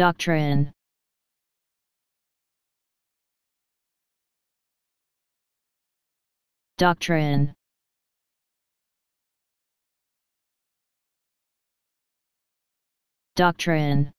Doctrine. Doctrine. Doctrine.